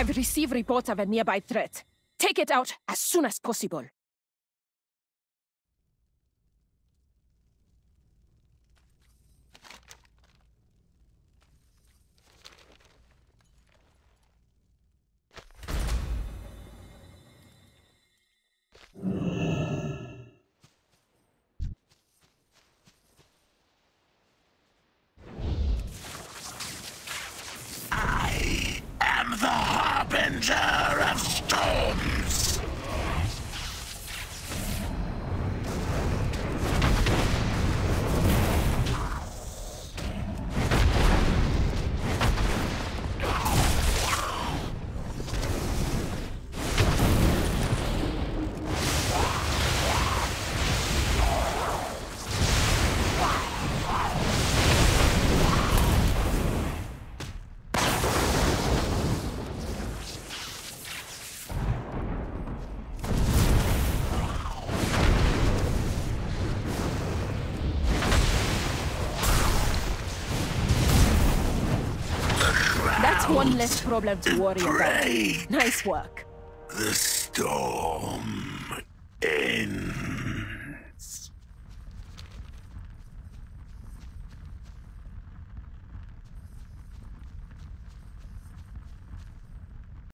I've received reports of a nearby threat. Take it out as soon as possible. I am the Harbinger one less problem to worry about. Nice work. the storm